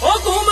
我苦。